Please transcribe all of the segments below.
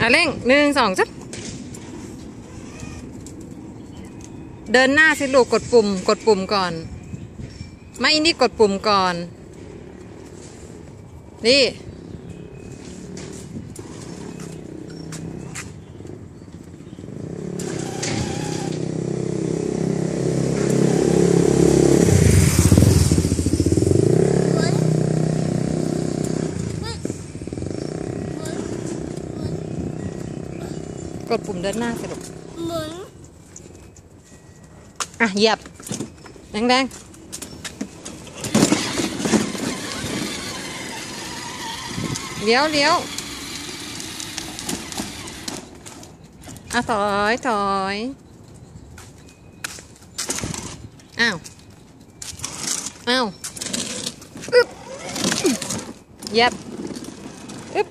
อะเร่งหนึ่งสองจับเดินหน้าสิลูกกดปุ่ม กดปุ่มก่อน ไม่นี่กดปุ่มก่อน นี่ กดปุ่มเดินหน้าสิลูกหมุนอะเหยียบแดงแดงเลี้ยวเลี้ยวอะถอยถอยอ้าว อ้าว อึ๊บเหยียบอึ๊บ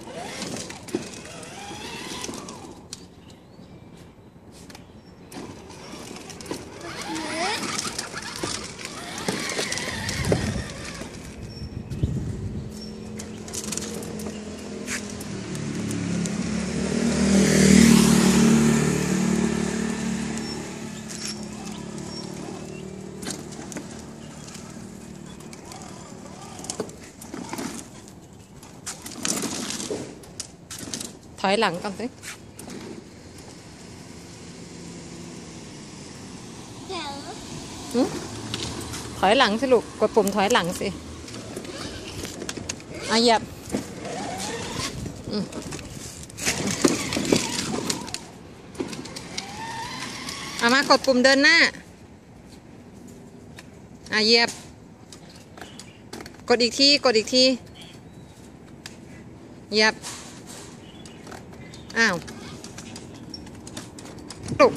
อยหลังก่อนสิเดี๋ยวหึถอยหลังสิลูก กดปุ่มถอยหลังสิอะเหยียบอืมเอามากดปุ่มเดินหน้าอะเหยียบ กดอีกที กดอีกทีเหยียบ อ้าวลูก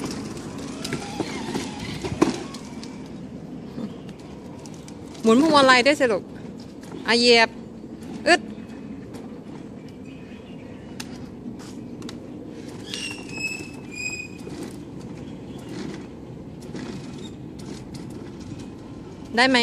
หมุนพวงมาลัยได้สิลูกอาเยียบ อึดได้ไหม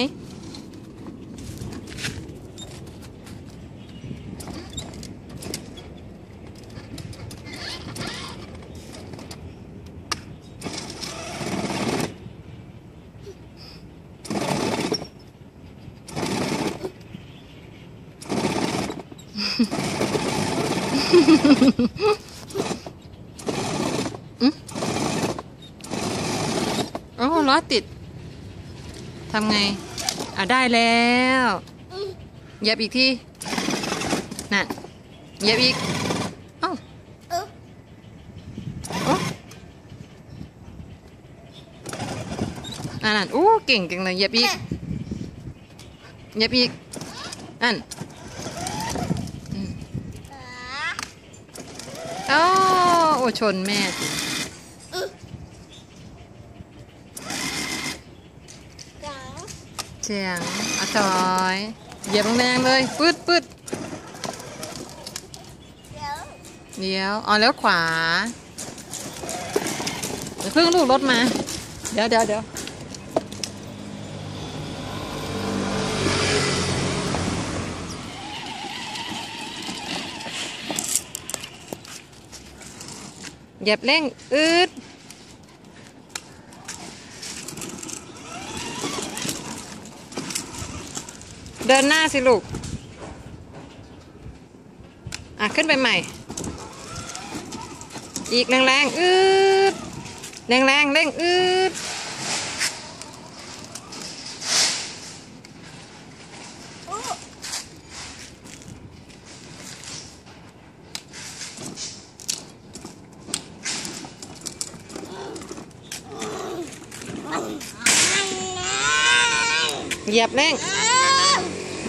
โอ้ล้อติด ทำไง อะ ได้แล้วเหยียบอีกทีน่ะเหยียบอีก เอ้าอึ๊บโอ้อะนั่นโอ้ เก่งจังเลยเหยียบอีกเหยียบอีกนั่น โอ้โอชนแม่สิสองเสียงอะถอยเหยียบแรงเลยปืดปืดเดี๋ยวเดี๋ยวอ๋อแล้วขวาเดี๋ยวเพิ่งลูกรถมา เดี๋ยวเดี๋ยวเดี๋ยว เหยียบเร่ง อืดเดินหน้าสิลูก อะ ขึ้นไปใหม่ อีกแรงๆ อืดแรงๆ เร่ง อืด เหยียบเร่ง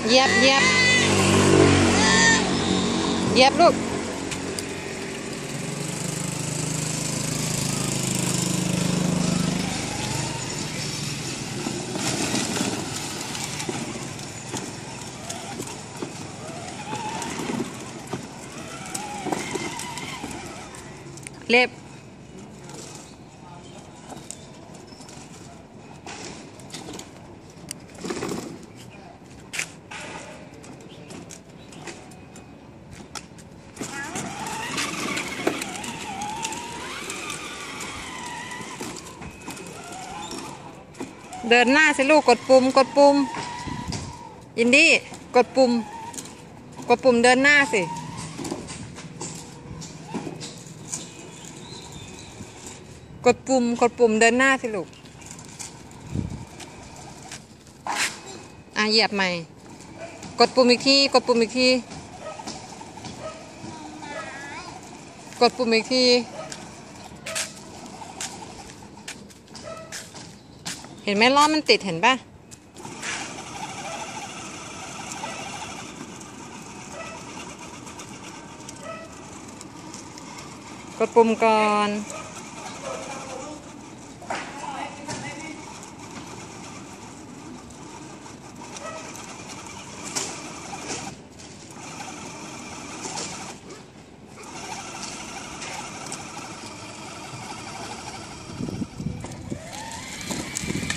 เหยียบเหยียบเหยียบลูกเล็บ เดินหน้าสิลูกกดปุ่มกดปุ่มอินดี้กดปุ่ม กดปุ่มเดินหน้าสิกดปุ่มกดปุ่มเดินหน้าสิลูกอะเหยียบใหม่ กดปุ่มอีกทีกดปุ่มอีกทีกดปุ่มอีกที ห็นไหมล้อมันติดเห็นปะกดปุ่มก่อน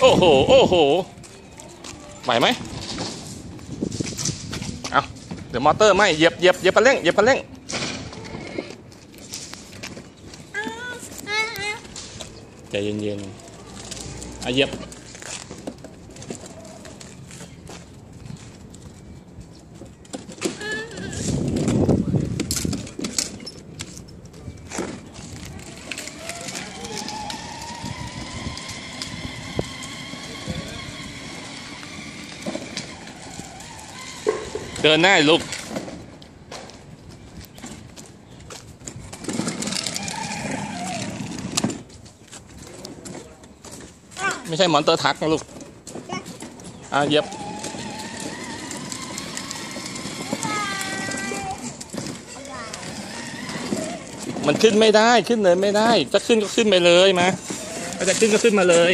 โอ้โห โอ้โห ไหวไหมเอาเดี๋ยวมอเตอร์ไหมเหยียบเหยียบเหยียบคันเร่งเหยียบคันเร่งอ้าวอ้าวอ้าวใจเย็นๆอะเหยียบ เดินหน้าลูกไม่ใช่มอนเตอร์ทักนะลูก อะเยียบมันขึ้นไม่ได้ขึ้นเลยไม่ได้ จะขึ้นก็ขึ้นไปเลยมาถ้าจะขึ้นก็ขึ้นมาเลย